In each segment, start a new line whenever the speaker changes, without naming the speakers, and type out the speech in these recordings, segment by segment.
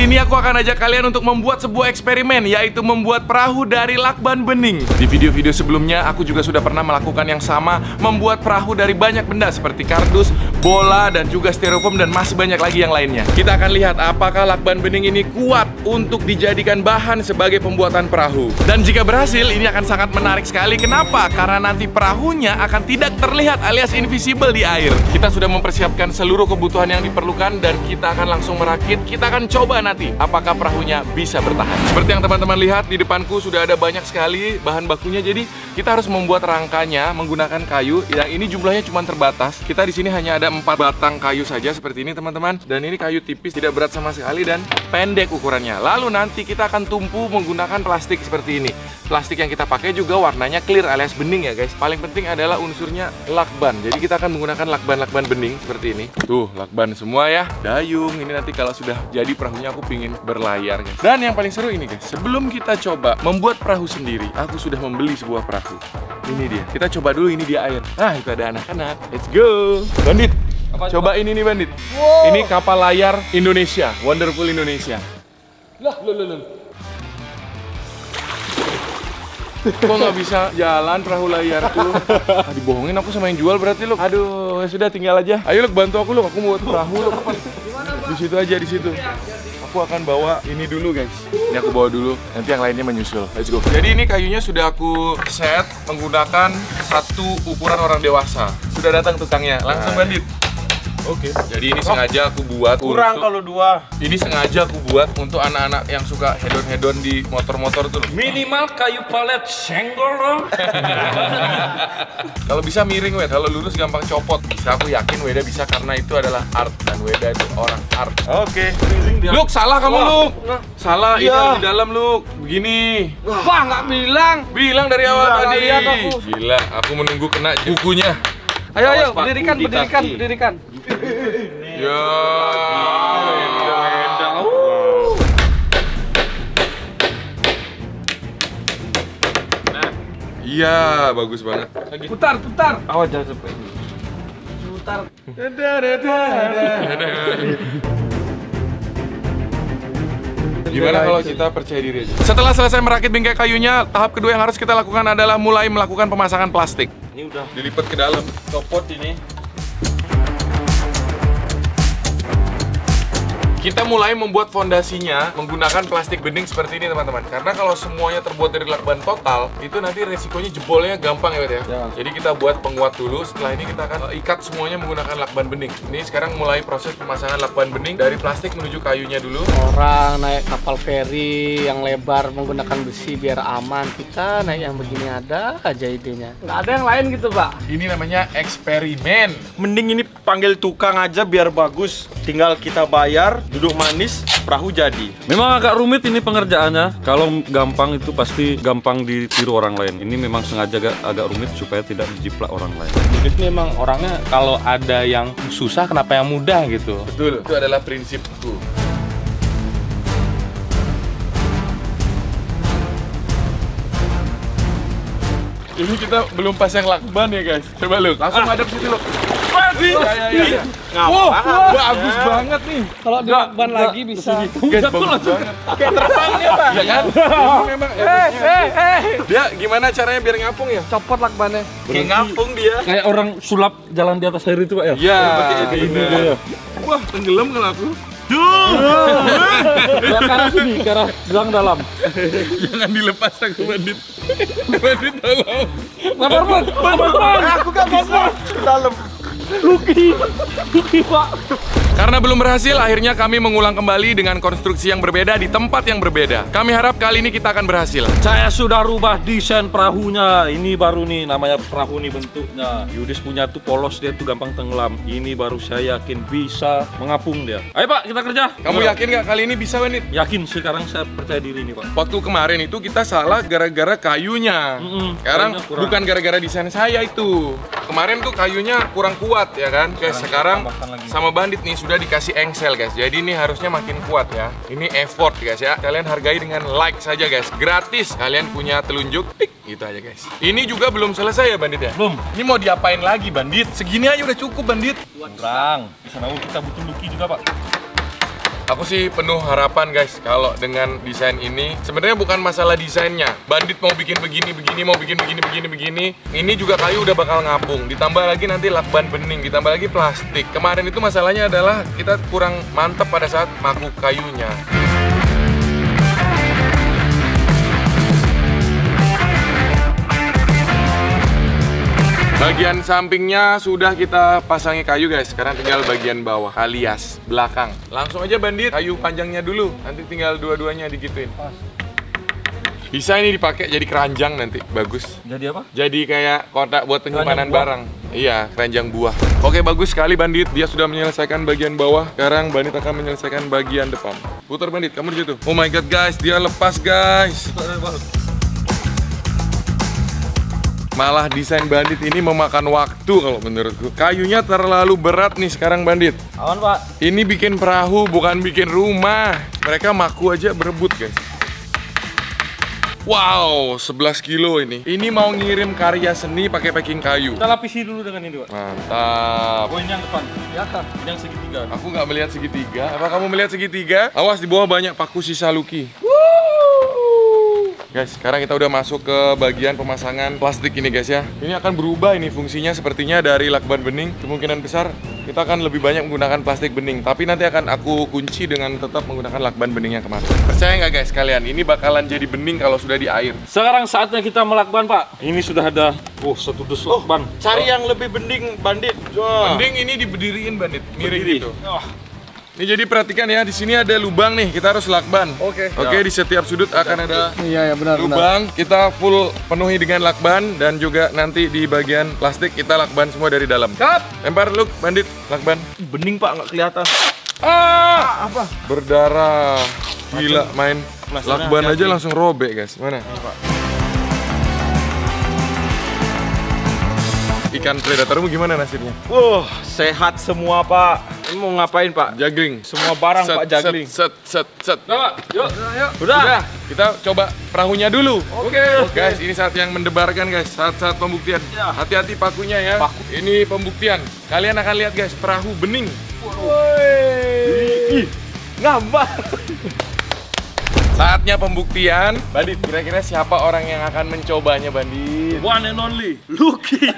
Kali ini aku akan ajak kalian untuk membuat sebuah eksperimen Yaitu membuat perahu dari lakban bening. Di video-video sebelumnya aku juga sudah pernah melakukan yang sama Membuat perahu dari banyak benda seperti kardus, bola, dan juga styrofoam Dan masih banyak lagi yang lainnya. Kita akan lihat apakah lakban bening ini kuat untuk dijadikan bahan sebagai pembuatan perahu. Dan jika berhasil ini akan sangat menarik sekali. Kenapa? Karena nanti perahunya akan tidak terlihat alias invisible di air. Kita sudah mempersiapkan seluruh kebutuhan yang diperlukan Dan kita akan langsung merakit. Kita akan coba nanti apakah perahunya bisa bertahan. Seperti yang teman-teman lihat di depanku sudah ada banyak sekali bahan bakunya. Jadi kita harus membuat rangkanya menggunakan kayu. Yang ini jumlahnya cuma terbatas. Kita di sini hanya ada empat batang kayu saja seperti ini teman-teman. Dan ini kayu tipis tidak berat sama sekali dan pendek ukurannya. Lalu nanti kita akan tumpu menggunakan plastik seperti ini. Plastik yang kita pakai juga warnanya clear alias bening ya guys. Paling penting adalah unsurnya lakban. Jadi kita akan menggunakan lakban-lakban bening seperti ini. Tuh lakban semua ya. Dayung ini nanti kalau sudah jadi perahunya pingin berlayar guys. Dan yang paling seru ini guys, sebelum kita coba membuat perahu sendiri, aku sudah membeli sebuah perahu. Ini dia. Kita coba dulu ini di air. Nah, itu ada anak-anak. Let's go. Bandit. coba ini nih Bandit. Ini kapal layar Indonesia, Wonderful Indonesia. Lah, lo lo lo. Kok nggak bisa jalan perahu layar tuh? Ah, dibohongin aku sama yang jual berarti lo. Aduh, ya sudah tinggal aja. Ayo lo bantu aku lo, aku mau buat perahu lo. Di situ aja di situ. Aku akan bawa ini dulu guys. Ini aku bawa dulu. Nanti yang lainnya menyusul. Let's go. Jadi ini kayunya sudah aku set menggunakan satu ukuran orang dewasa. Sudah datang tukangnya. Langsung bandit. Oke. Jadi ini sengaja aku buat
Kurang
untuk-
kalau dua.
ini sengaja aku buat untuk anak-anak yang suka hedon-hedon di motor-motor tuh. loh.
Minimal kayu palet senggol dong.
Kalau bisa miring wed, kalau lurus gampang copot. Bisa aku yakin Weda bisa karena itu adalah art dan Weda itu orang art.
Oke.
Luk salah kamu
Wah.
Luk. Salah ini
Iya.
harus di dalam Luk. Begini.
Wah, nggak bilang.
Bilang dari awal
Nggak
tadi.
aku.
Gila, aku menunggu kena bukunya.
Ayo, ayo,
Awas, Pak,
berdirikan,
Ya. Weda. Iya, bagus banget.
Putar, putar.
Awas jangan sampai.
Putar.
Gimana kalau kita percaya diri aja? Setelah selesai merakit bingkai kayunya, tahap kedua yang harus kita lakukan adalah mulai melakukan pemasangan plastik.
Ini udah
Dilipat ke dalam.
copot ini.
Kita mulai membuat fondasinya menggunakan plastik bening seperti ini teman-teman Karena kalau semuanya terbuat dari lakban total Itu nanti resikonya jebolnya gampang ya, Wed, ya?
Ya.
Jadi kita buat penguat dulu Setelah ini kita akan eh, ikat semuanya menggunakan lakban bening Ini sekarang mulai proses pemasangan lakban bening Dari plastik menuju kayunya dulu
Orang naik kapal feri yang lebar menggunakan besi biar aman. Kita naik yang begini ada aja idenya. Nggak ada yang lain gitu, Pak.
Ini namanya eksperimen
Mending ini panggil tukang aja biar bagus. Tinggal kita bayar, duduk manis, perahu jadi.
Memang agak rumit ini pengerjaannya. Kalau gampang itu pasti gampang ditiru orang lain. Ini memang sengaja agak, agak rumit supaya tidak dijiplak orang lain.
Yudit ini emang orangnya kalau ada yang susah kenapa yang mudah gitu.
Betul, itu adalah prinsipku Ini kita belum pasang lakban ya guys Coba lu, langsung hadap situ lu Masih? Ya, ya, ya, ya. Wow, bagus banget nih
Kalau dilakban lagi bisa.
Guys, bagus banget Kayak terbang ya pak Iya kan? Ini memang
Eh, eh, eh.
Dia gimana caranya biar ngapung ya?
Copot lakbannya.
Kayak ngapung dia.
Kayak orang sulap jalan di atas air itu pak ya?
Iya,
ini dia.
Wah, tenggelam kalau aku
Ya, ke arah sini, ke arah gelang dalam.
Jangan dilepas aku bandit Bandit tolong
bang, bang.
Aku gak bisa. Dalam.
Luki, Luki pak.
Karena belum berhasil, akhirnya kami mengulang kembali dengan konstruksi yang berbeda di tempat yang berbeda. Kami harap kali ini kita akan berhasil.
Saya sudah rubah desain perahunya. Ini baru nih namanya perahu nih bentuknya. Yudis punya tuh polos dia tuh gampang tenggelam. Ini baru saya yakin bisa mengapung dia. Ayo pak, kita kerja.
Kamu yakin nggak kali ini bisa, Wanit?
Yakin sekarang saya percaya diri nih pak.
Waktu kemarin itu kita salah gara-gara kayunya.
Mm-mm,
Sekarang
kayunya kurang.
bukan gara-gara desain saya itu. Kemarin tuh kayunya kurang kuat ya kan? Guys, sekarang sama bandit nih sudah dikasih engsel guys. Jadi ini harusnya makin kuat ya. Ini effort guys ya. Kalian hargai dengan like saja guys. Gratis. Kalian punya telunjuk tik gitu aja guys. Ini juga belum selesai ya bandit ya?
Belum.
Ini mau diapain lagi bandit? Segini aja udah cukup bandit.
Kurang. Di sana kita butuh Luki juga pak.
Aku sih penuh harapan guys kalau dengan desain ini. Sebenarnya bukan masalah desainnya. Bandit mau bikin begini begini, mau bikin begini begini begini. Ini juga kayu udah bakal ngapung. Ditambah lagi nanti lakban bening, ditambah lagi plastik. Kemarin itu masalahnya adalah kita kurang mantep pada saat maku kayunya. Bagian sampingnya sudah kita pasangi kayu guys. Sekarang tinggal bagian bawah alias belakang. Langsung aja bandit kayu panjangnya dulu. Nanti tinggal dua-duanya digituin. Bisa ini dipakai jadi keranjang nanti. Bagus.
Jadi apa?
Jadi kayak kotak buat penyimpanan barang. Iya, keranjang buah. Oke, bagus sekali Bandit. Dia sudah menyelesaikan bagian bawah. Sekarang Bandit akan menyelesaikan bagian depan. Putar Bandit, kamu di situ. Oh my god, guys, dia lepas, guys. Malah desain Bandit ini memakan waktu kalau menurutku. Kayunya terlalu berat nih sekarang Bandit.
Awan pak.
Ini bikin perahu, bukan bikin rumah. Mereka maku aja berebut, guys. Wow, 11 kilo ini. Ini mau ngirim karya seni pakai packing kayu.
Kita lapisi dulu dengan ini pak.
Mantap.
Oh ini yang depan.
Ya kan?
Ini yang segitiga.
Aku nggak melihat segitiga. Apa kamu melihat segitiga? Awas di bawah banyak paku sisa Lucky. Guys, sekarang kita udah masuk ke bagian pemasangan plastik ini guys ya. Ini akan berubah ini fungsinya sepertinya dari lakban bening. Kemungkinan besar kita akan lebih banyak menggunakan plastik bening. Tapi nanti akan aku kunci dengan tetap menggunakan lakban bening yang kemarin. Percaya nggak guys kalian? Ini bakalan jadi bening kalau sudah di air.
Sekarang saatnya kita melakban pak. Ini sudah ada. Oh satu dus lakban.
Cari yang lebih bening bandit. Wah.
Mending ini diberdiriin bandit, miring
Berdiri.
gitu.
Wah.
Ini jadi perhatikan ya, di sini ada lubang nih, kita harus lakban.
Oke.
Oke, di setiap sudut akan ada
Iya ya benar benar.
lubang. Kita full penuhi dengan lakban dan juga nanti di bagian plastik kita lakban semua dari dalam.
Kap.
Lempar look, bandit, lakban.
Bening pak nggak kelihatan.
Ah, apa? Berdarah. Gila main lakban aja langsung robek, guys. Mana? Ikan predatormu gimana nasibnya?
Wah, sehat semua pak. Ini mau ngapain pak?
Jagling.
Semua barang
Set,
pak jagling.
Set, set, set, set.
Nah, Pak, yuk.
Udah, kita coba perahunya dulu.
Oke.
Guys, ini saat yang mendebarkan guys, saat-saat pembuktian. Hati-hati pakunya ya. Ini pembuktian. Kalian akan lihat guys, perahu bening.
Ih, ngambang.
Saatnya pembuktian. Bandit, kira-kira siapa orang yang akan mencobanya, Bandit?
One and only.
Lucky.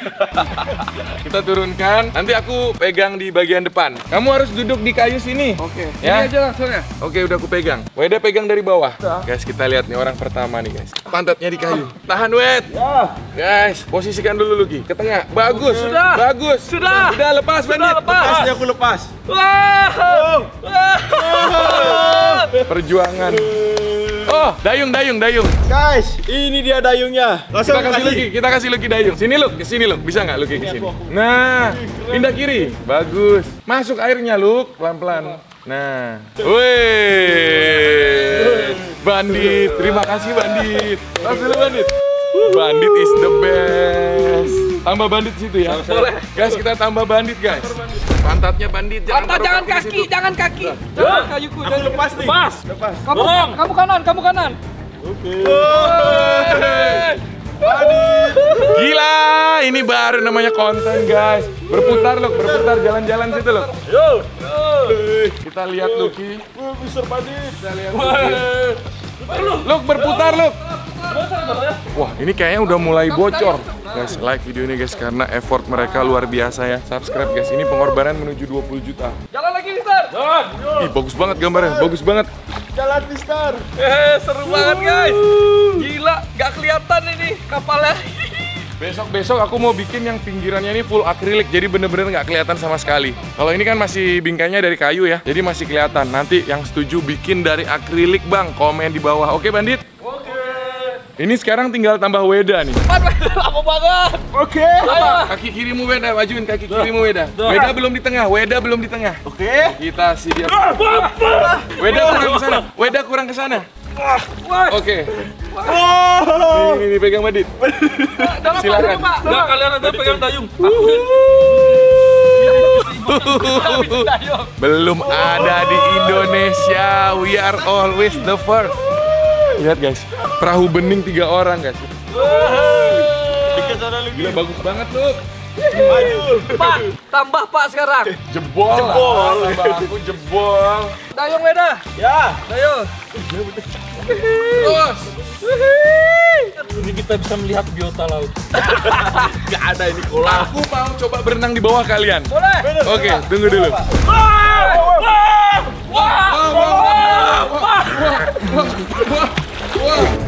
Kita turunkan. Nanti aku pegang di bagian depan. Kamu harus duduk di kayu sini.
Oke.
Ya.
Ini aja langsung ya.
Oke, udah aku pegang. Weda pegang dari bawah. Guys, kita lihat nih orang pertama nih, guys. Pantatnya di kayu. Tahan, Wed. Guys, posisikan dulu Luki. Ke tengah. Bagus.
Sudah.
Bagus.
Sudah.
Udah lepas, Bandit.
Lepas nih aku lepas.
Perjuangan. Oh, dayung, dayung, dayung.
Guys, ini dia dayungnya. Langsung
Kita kasih Luki, kita kasih Luki dayung. Sini Luk, ke sini Luk. Bisa nggak Luki ke sini? Nah, pindah kiri. Bagus. Masuk airnya Luk, pelan-pelan. Nah. Wih. Bandit, terima kasih Bandit. Dulu Bandit. Bandit is the best. Tambah bandit situ ya. Boleh. Guys, kita tambah bandit, guys. Pantatnya bandit, jangan
Pantat jangan kaki, jangan kaki. Jangan kayuku.
Aku
jangan-
lepas nih.
Pas.
Lepas.
Kamu, kamu kanan, kamu kanan.
Gila, ini baru namanya konten guys. Berputar loh, berputar jalan-jalan situ loh.
Yo.
Kita lihat Luki.
Wah, besar bandit.
Kita lihat Luki. Luk berputar Luk. Wah, ini kayaknya udah mulai bocor. Guys, like video ini guys karena effort mereka luar biasa ya. Subscribe guys, ini pengorbanan menuju 20 juta.
Jalan lagi, Mister.
Jalan.
Ih, bagus banget gambarnya, bagus banget.
Jalan Mister.
Eh, seru banget, guys. Gila, gak kelihatan ini kapalnya.
Besok-besok aku mau bikin yang pinggirannya ini full akrilik, jadi bener-bener nggak kelihatan sama sekali. Kalau ini kan masih bingkainya dari kayu ya, jadi masih kelihatan. Nanti yang setuju bikin dari akrilik bang, komen di bawah. Oke bandit? Ini sekarang tinggal tambah weda nih.
Lama banget.
Oke.
Kaki kirimu weda, majuin kaki kirimu weda. Weda belum di tengah, weda belum di tengah.
Oke.
Kita sih dia. Weda kurang ke sana, weda kurang ke sana. Oke. Ini, ini, ini pegang bandit. Silakan.
Enggak kalian ada pegang dayung.
Belum ada di Indonesia. We are always the first. Lihat guys, perahu bening tiga orang guys. Gila bagus banget tuh,
Maju.
Pak, tambah Pak sekarang.
Eh, jebol.
Jebol.
Ah, tambah aku jebol.
Dayung Weda.
Ya.
Dayung.
Terus.
Ini kita bisa melihat biota laut.
Gak ada ini kolam.
Aku mau coba berenang di bawah kalian.
Boleh.
Oke, okay, tunggu dulu.
Wah! Wah! Wah! Wah! Wah! Wah! Wah! Whoa.